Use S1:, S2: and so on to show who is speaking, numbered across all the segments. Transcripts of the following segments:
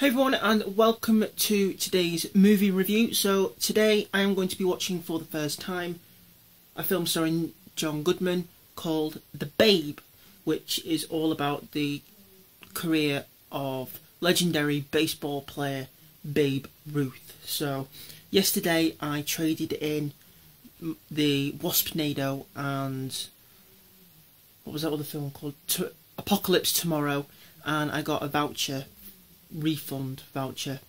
S1: Hey everyone and welcome to today's movie review. So today I am going to be watching for the first time a film starring John Goodman called The Babe, which is all about the career of legendary baseball player Babe Ruth. So yesterday I traded in the Waspnado and what was that other film called? Apocalypse Tomorrow and I got a voucher refund voucher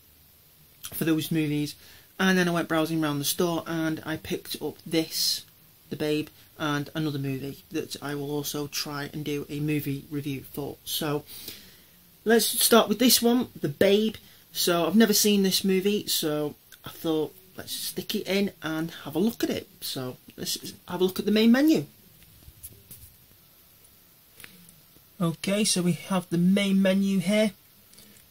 S1: for those movies. And then I went browsing around the store and I picked up this, The Babe, and another movie that I will also try and do a movie review for. So let's start with this one, The Babe. So I've never seen this movie, so I thought let's stick it in and have a look at it. So let's have a look at the main menu. Okay, so we have the main menu here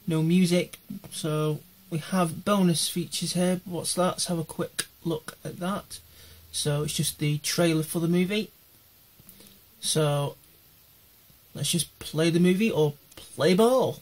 S1: no music. So we have bonus features here. What's that? Let's have a quick look at that. So it's just the trailer for the movie. So let's just play the movie or play ball.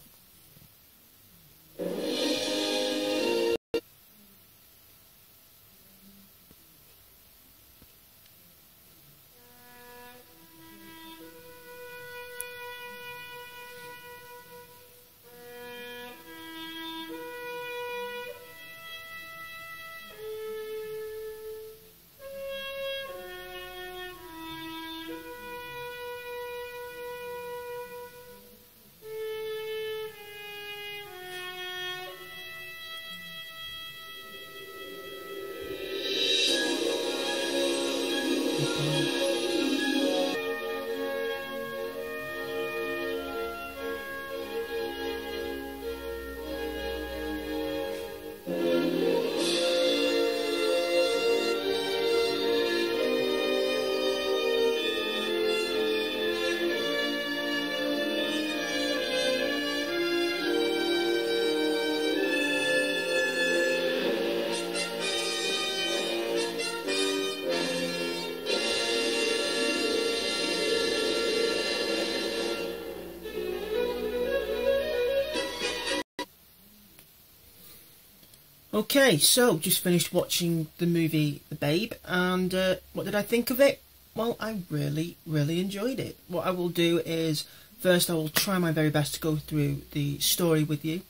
S1: Okay, so just finished watching the movie The Babe, and uh, what did I think of it? Well, I really, really enjoyed it. What I will do is, first I will try my very best to go through the story with you,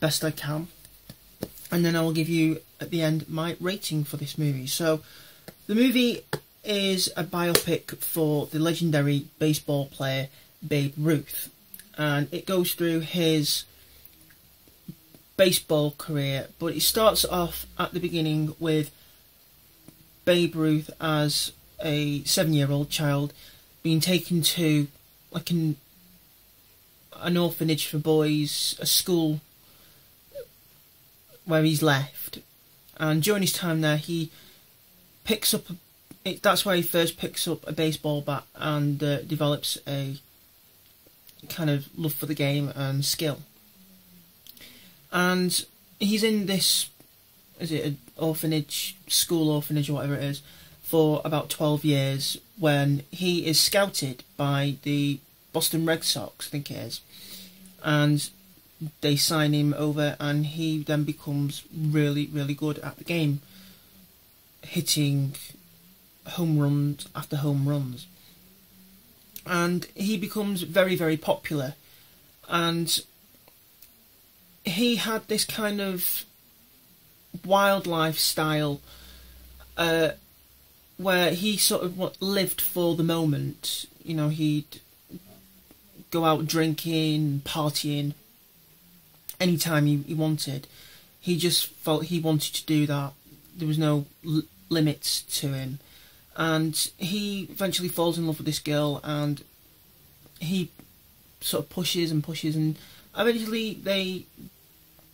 S1: best I can, and then I will give you, at the end, my rating for this movie. So, the movie is a biopic for the legendary baseball player Babe Ruth, and it goes through his baseball career, but it starts off at the beginning with Babe Ruth as a seven-year-old child being taken to like an an orphanage for boys, a school where he's left, and during his time there, he picks up. It, that's where he first picks up a baseball bat and uh, develops a kind of love for the game and skill and he's in this is it an orphanage, school orphanage or whatever it is, for about 12 years when he is scouted by the Boston Red Sox, I think it is, and they sign him over and he then becomes really, really good at the game, hitting home runs after home runs. And he becomes very, very popular. And he had this kind of wildlife style uh, where he sort of lived for the moment. You know, he'd go out drinking, partying anytime he, he wanted. He just felt he wanted to do that. There was no limits to him. And he eventually falls in love with this girl and he sort of pushes and pushes and eventually they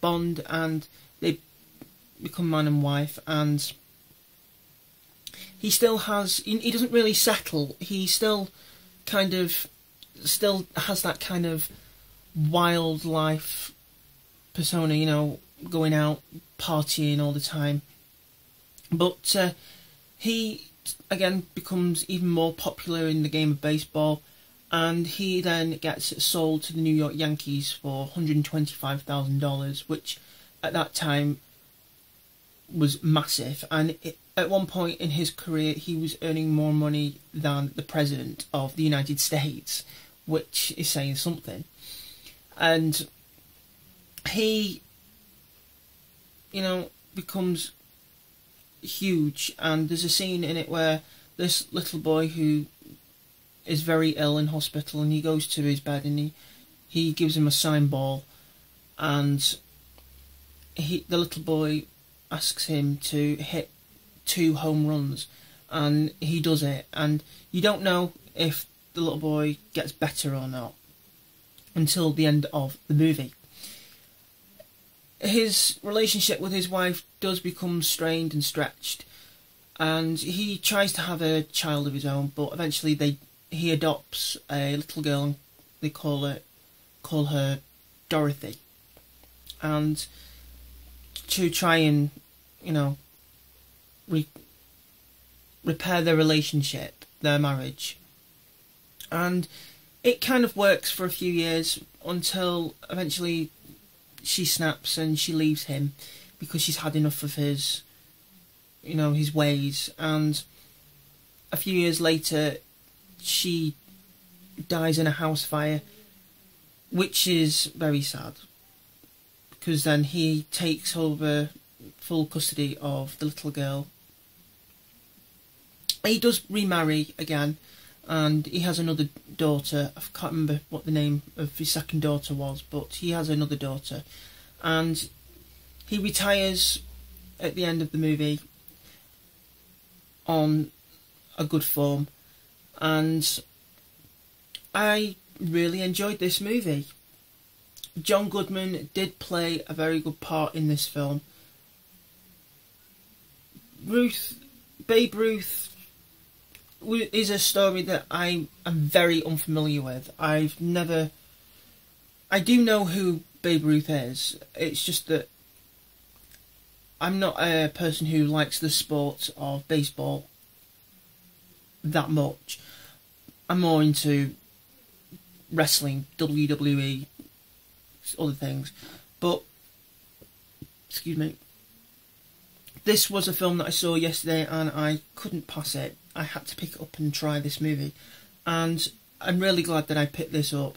S1: bond and they become man and wife and he still has he, doesn't really settle. He still kind of still has that kind of wildlife persona you know going out partying all the time. But uh, he again becomes even more popular in the game of baseball and he then gets sold to the New York Yankees for $125,000, which at that time was massive. And it, at one point in his career, he was earning more money than the President of the United States, which is saying something. And he, you know, becomes huge, and there's a scene in it where this little boy who is very ill in hospital, and he goes to his bed and he he gives him a sign ball, and he the little boy asks him to hit two home runs, and he does it, and you don't know if the little boy gets better or not until the end of the movie. His relationship with his wife does become strained and stretched, and he tries to have a child of his own, but eventually they he adopts a little girl and they call it call her Dorothy. And to try and, you know, re- repair their relationship, their marriage. And it kind of works for a few years until eventually she snaps and she leaves him because she's had enough of his, you know, his ways. And a few years later, she dies in a house fire, which is very sad because then he takes over full custody of the little girl. He does remarry again, and he has another daughter. I can't remember what the name of his second daughter was, but he has another daughter, and he retires at the end of the movie on a good form and I really enjoyed this movie. John Goodman did play a very good part in this film. Ruth, Babe Ruth is a story that I am very unfamiliar with. I've never. I do know who Babe Ruth is. It's just that I'm not a person who likes the sport of baseball that much. I'm more into wrestling, WWE, other things. But, excuse me, this was a film that I saw yesterday and I couldn't pass it. I had to pick it up and try this movie. And I'm really glad that I picked this up.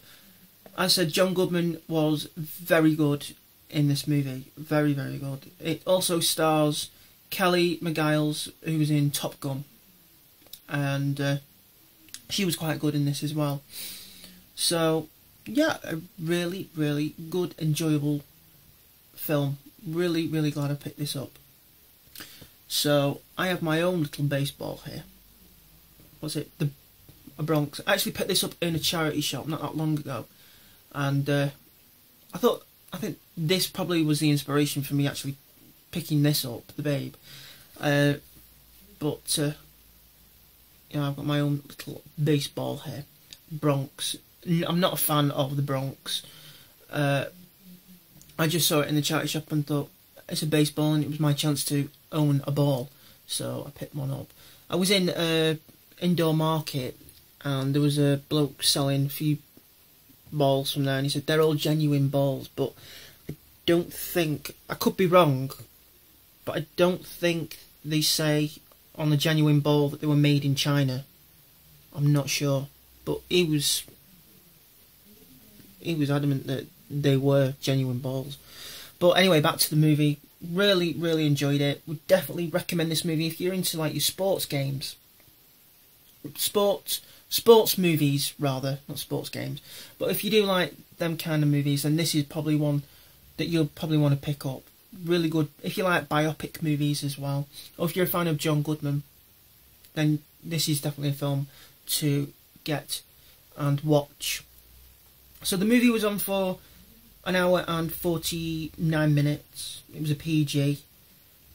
S1: As I said, John Goodman was very good in this movie. Very, very good. It also stars Kelly McGillis, who was in Top Gun. And uh, she was quite good in this as well. So, yeah, a really, really good, enjoyable film. Really, really glad I picked this up. So, I have my own little baseball here. What's it? The Bronx. I actually picked this up in a charity shop not that long ago. And uh, I thought, I think this probably was the inspiration for me actually picking this up, the Babe. Uh, but uh, you know, I've got my own little baseball here. Bronx. I'm not a fan of the Bronx. Uh, I just saw it in the charity shop and thought it's a baseball, and it was my chance to own a ball, so I picked one up. I was in a indoor market, and there was a bloke selling a few balls from there, and he said they're all genuine balls, but I don't think I could be wrong, but I don't think they say on the genuine ball that they were made in China. I'm not sure, but he was he was adamant that they were genuine balls. But anyway, back to the movie. Really, really enjoyed it. Would definitely recommend this movie if you're into like your sports games, sports sports movies rather, not sports games. But if you do like them kind of movies, then this is probably one that you'll probably want to pick up really good. If you like biopic movies as well, or if you're a fan of John Goodman, then this is definitely a film to get and watch. So the movie was on for an hour and 49 minutes. It was a PG,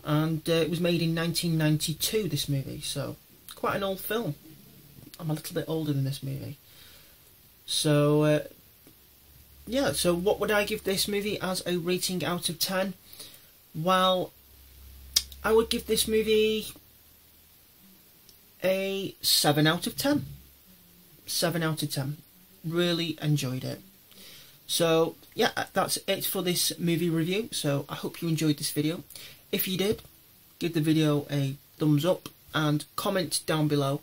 S1: and uh, it was made in 1992. This movie, so quite an old film. I'm a little bit older than this movie. So, uh, yeah, so what would I give this movie as a rating out of 10? Well, I would give this movie a 7 out of 10. 7 out of 10. really enjoyed it. So yeah, that's it for this movie review. So I hope you enjoyed this video. If you did, give the video a thumbs up and comment down below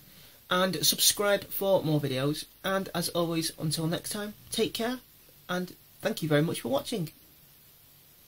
S1: and subscribe for more videos. And as always, until next time, take care and thank you very much for watching.